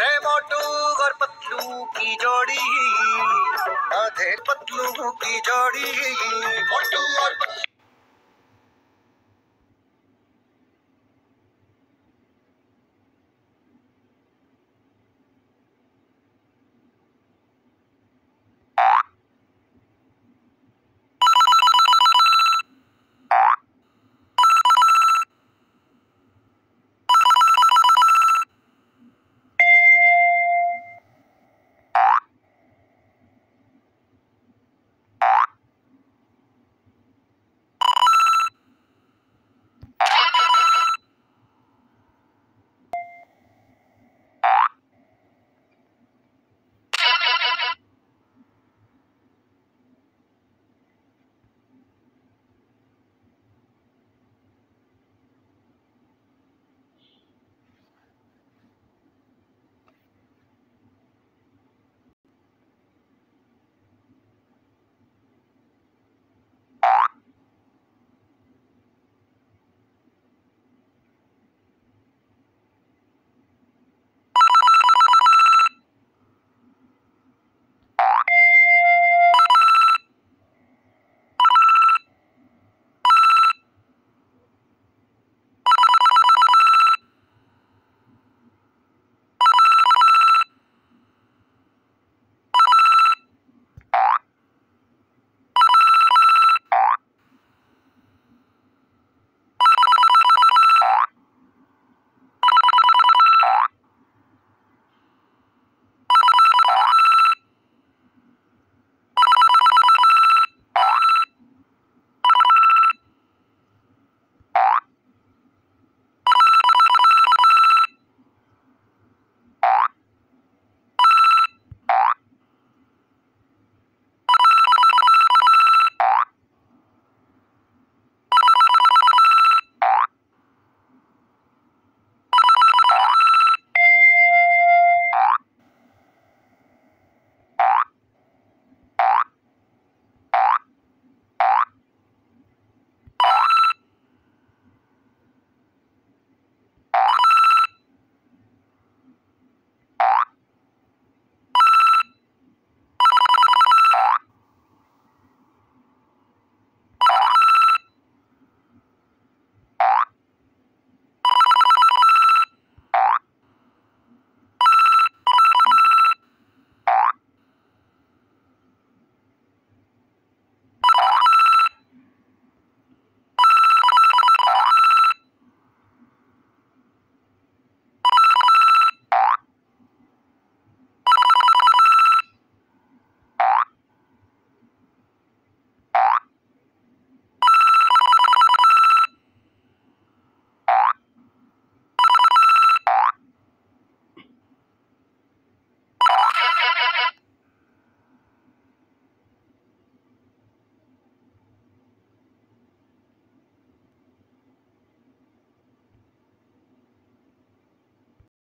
रे मोटू और पतलू की जोड़ी। आधे पतलू की जोड़ी। मोटू और